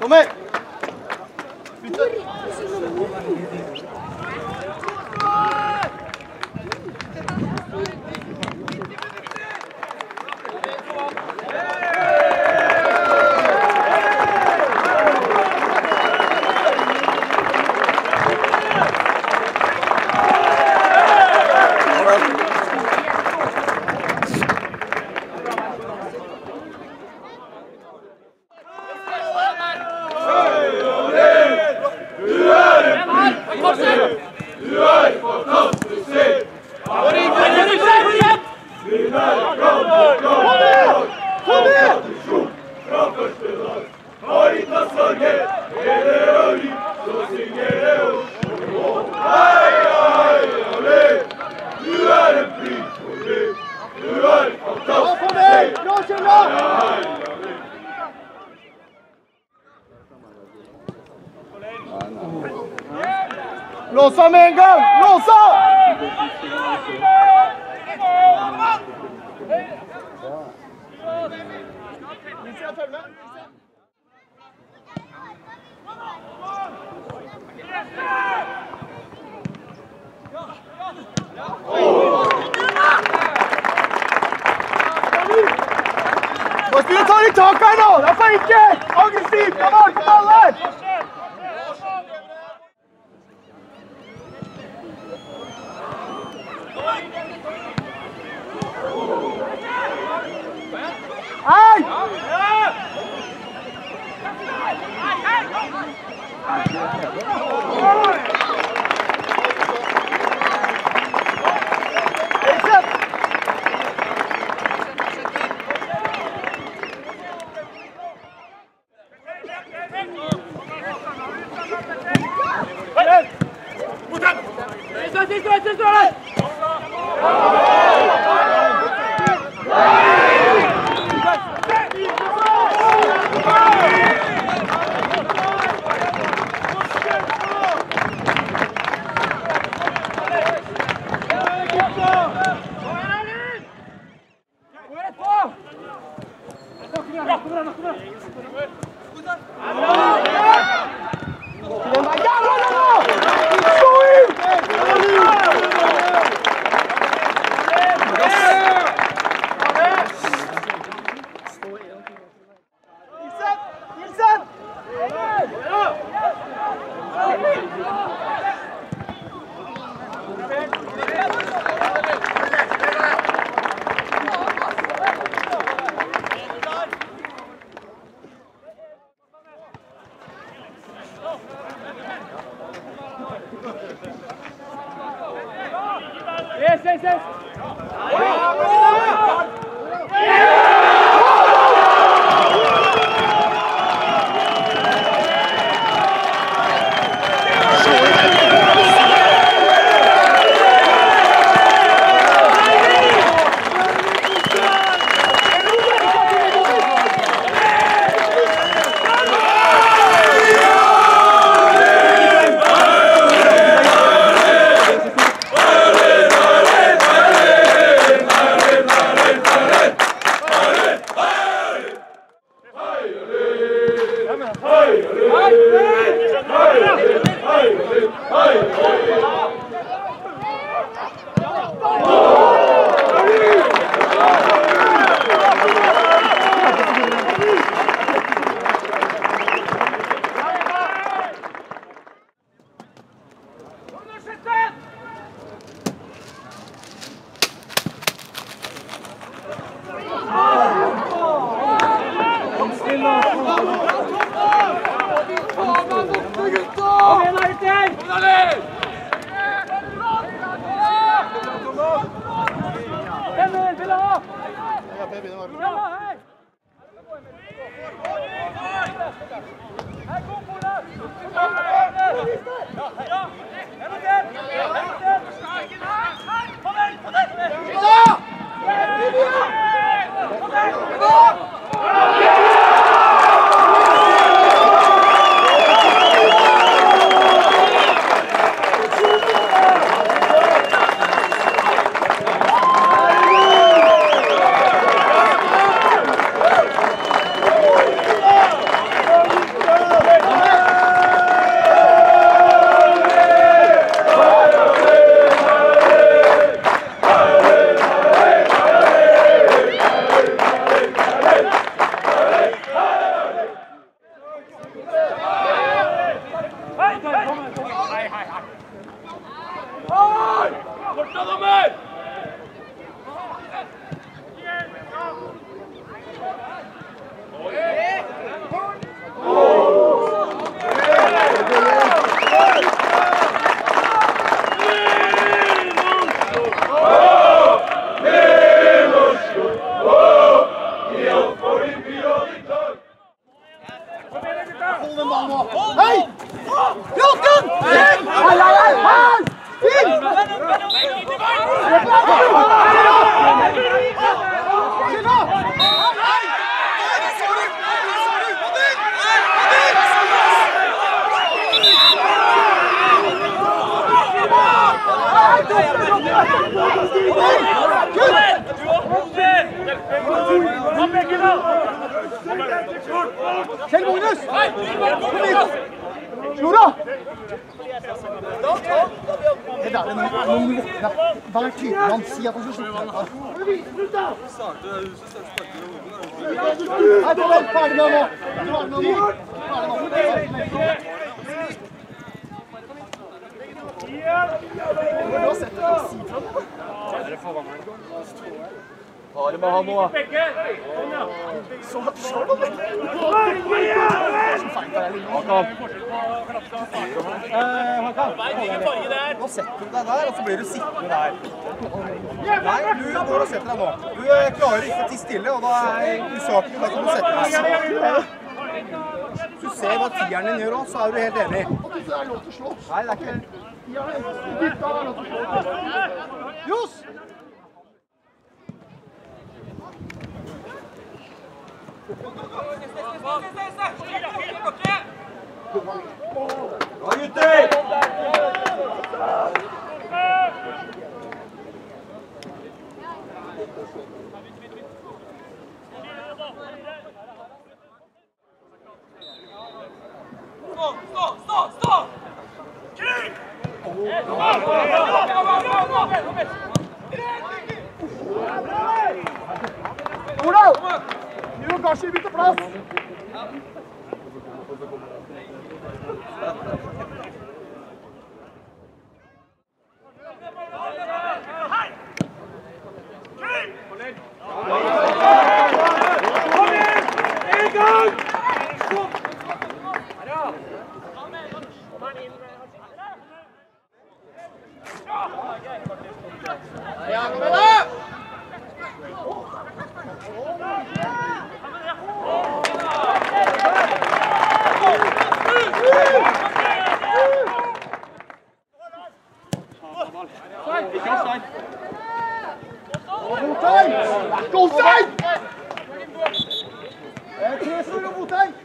Come on. Yeah. não Mengão! Não! Não! Não! Tony Takano? Jag får inte! Aggressivt! Kom on, kom on! Bravo! Esse, esse, esse. Hey! hey. Kjell Magnus! Kom igjen! Nora! Det der er noe du våkner. Vær tydelig. Han sier at han skal slutte. Nei, ferdig med det nå. Ferdig med det nå. Ta det med han nå, da. Så slår det, Hakan. Nå setter du deg der, og så blir du sittende der. Nei, du går og setter deg nå. Du klarer ikke å tie stille, og da er usaklig. Da kan du sette deg. Hvis du ser hva tieren din gjør òg, så er du helt enig. At det er lov til å slå. Nei, det er ikke helt Ural! Jugo, šibite pras! Til å slå. Johs! Bra, gutter! Olav! Du